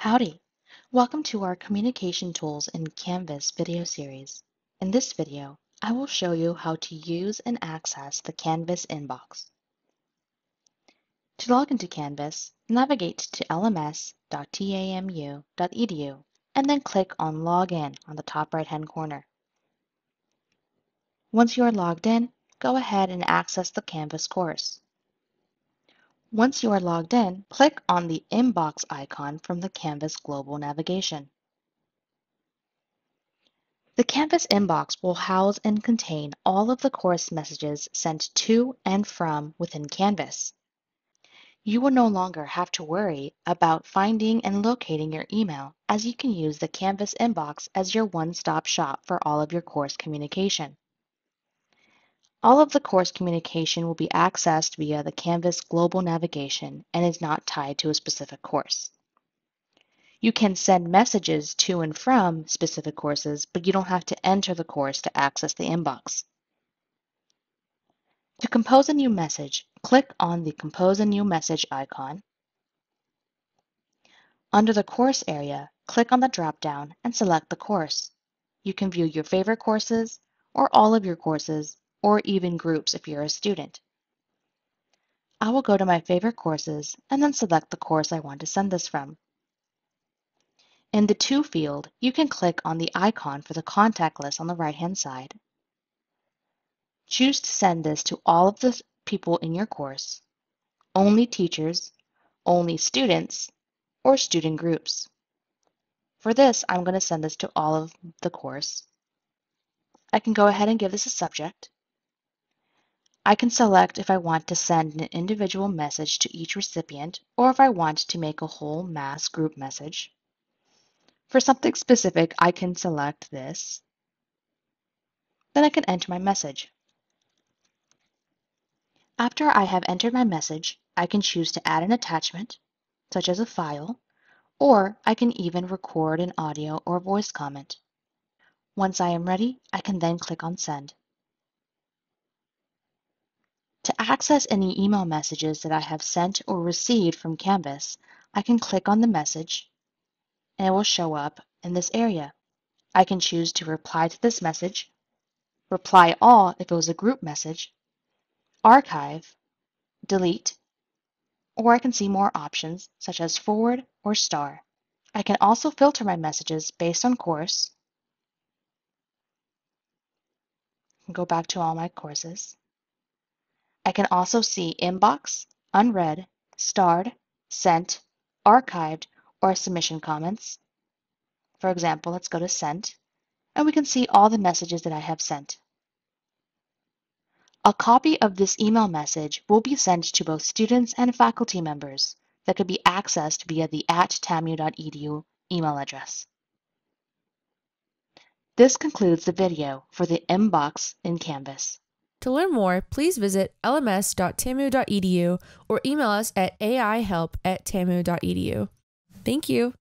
Howdy! Welcome to our Communication Tools in Canvas video series. In this video, I will show you how to use and access the Canvas inbox. To log into Canvas, navigate to lms.tamu.edu and then click on Login on the top right-hand corner. Once you are logged in, go ahead and access the Canvas course. Once you are logged in, click on the Inbox icon from the Canvas Global navigation. The Canvas inbox will house and contain all of the course messages sent to and from within Canvas. You will no longer have to worry about finding and locating your email as you can use the Canvas inbox as your one-stop shop for all of your course communication. All of the course communication will be accessed via the Canvas global navigation and is not tied to a specific course. You can send messages to and from specific courses, but you don't have to enter the course to access the inbox. To compose a new message, click on the Compose a New Message icon. Under the Course area, click on the drop-down and select the course. You can view your favorite courses or all of your courses or even groups if you're a student. I will go to my favorite courses and then select the course I want to send this from. In the To field, you can click on the icon for the contact list on the right-hand side. Choose to send this to all of the people in your course, only teachers, only students, or student groups. For this, I'm going to send this to all of the course. I can go ahead and give this a subject. I can select if I want to send an individual message to each recipient or if I want to make a whole mass group message. For something specific, I can select this. Then I can enter my message. After I have entered my message, I can choose to add an attachment, such as a file, or I can even record an audio or voice comment. Once I am ready, I can then click on Send. To access any email messages that I have sent or received from Canvas, I can click on the message and it will show up in this area. I can choose to reply to this message, reply all if it was a group message, archive, delete, or I can see more options such as forward or star. I can also filter my messages based on course. Go back to all my courses. I can also see inbox, unread, starred, sent, archived, or submission comments. For example, let's go to sent, and we can see all the messages that I have sent. A copy of this email message will be sent to both students and faculty members that could be accessed via the at tamu.edu email address. This concludes the video for the inbox in Canvas. To learn more, please visit lms.tamu.edu or email us at aihelp at tamu.edu. Thank you.